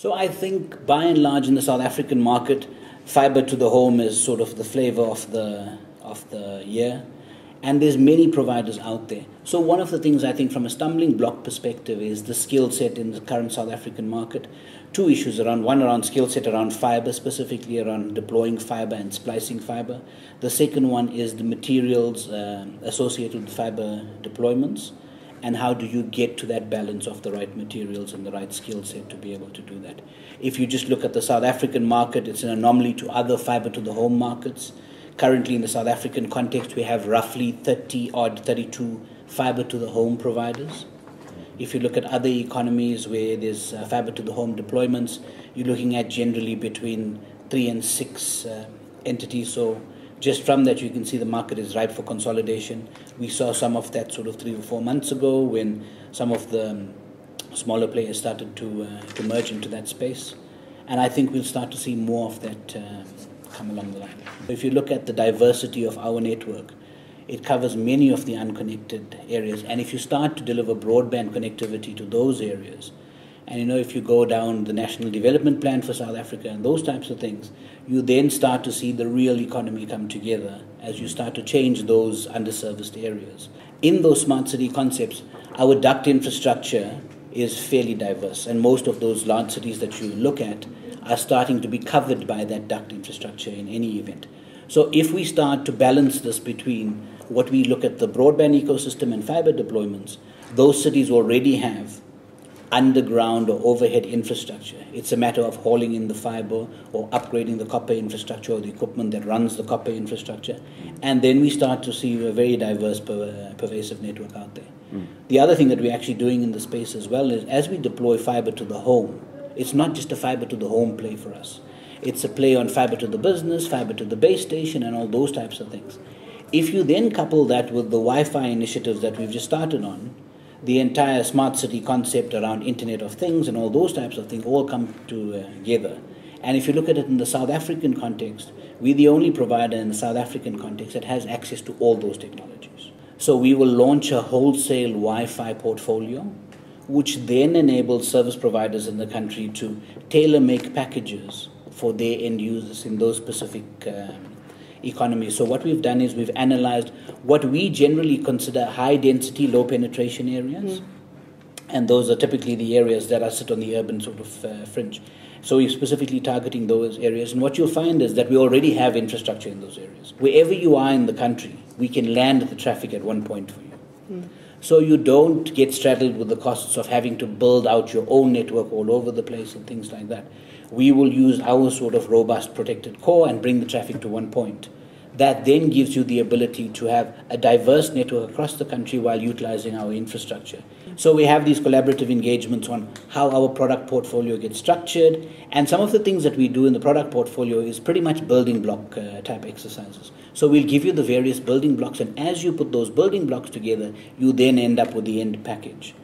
So I think by and large in the South African market, fiber to the home is sort of the flavor of the of the year. And there's many providers out there. So one of the things I think from a stumbling block perspective is the skill set in the current South African market. Two issues around one around skill set around fiber, specifically around deploying fiber and splicing fiber. The second one is the materials uh, associated with fiber deployments and how do you get to that balance of the right materials and the right skill set to be able to do that. If you just look at the South African market, it's an anomaly to other fiber to the home markets. Currently, in the South African context, we have roughly 30 odd, 32 fiber to the home providers. If you look at other economies where there's uh, fiber to the home deployments, you're looking at generally between three and six uh, entities. So just from that, you can see the market is ripe for consolidation. We saw some of that sort of three or four months ago when some of the um, smaller players started to, uh, to merge into that space. And I think we'll start to see more of that uh, come along the line. If you look at the diversity of our network, it covers many of the unconnected areas. And if you start to deliver broadband connectivity to those areas, and you know, if you go down the National Development Plan for South Africa and those types of things, you then start to see the real economy come together as you start to change those underserviced areas. In those smart city concepts, our duct infrastructure is fairly diverse, and most of those large cities that you look at are starting to be covered by that duct infrastructure in any event. So, if we start to balance this between what we look at the broadband ecosystem and fiber deployments, those cities already have underground or overhead infrastructure. It's a matter of hauling in the fiber or upgrading the copper infrastructure or the equipment that runs the copper infrastructure. And then we start to see a very diverse, per, pervasive network out there. Mm. The other thing that we're actually doing in the space as well is as we deploy fiber to the home, it's not just a fiber to the home play for us. It's a play on fiber to the business, fiber to the base station, and all those types of things. If you then couple that with the Wi Fi initiatives that we've just started on, the entire smart city concept around Internet of Things and all those types of things all come together. And if you look at it in the South African context, we're the only provider in the South African context that has access to all those technologies. So we will launch a wholesale Wi Fi portfolio, which then enables service providers in the country to tailor make packages for their end users in those specific um, economy. So what we've done is we've analyzed what we generally consider high density, low penetration areas. Mm. And those are typically the areas that are sit on the urban sort of uh, fringe. So we're specifically targeting those areas. And what you'll find is that we already have infrastructure in those areas. Wherever you are in the country, we can land the traffic at one point for you. Mm. So you don't get straddled with the costs of having to build out your own network all over the place and things like that we will use our sort of robust protected core and bring the traffic to one point. That then gives you the ability to have a diverse network across the country while utilizing our infrastructure. So we have these collaborative engagements on how our product portfolio gets structured, and some of the things that we do in the product portfolio is pretty much building block uh, type exercises. So we'll give you the various building blocks, and as you put those building blocks together, you then end up with the end package.